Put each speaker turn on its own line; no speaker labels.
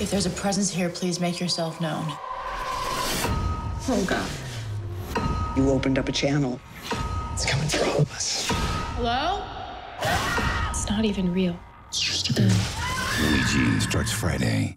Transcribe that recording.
If there's a presence here, please make yourself known.
Oh, God.
You opened up a channel.
It's coming through. all of us.
Hello?
It's not even real.
It's just a dream.
Starts Friday.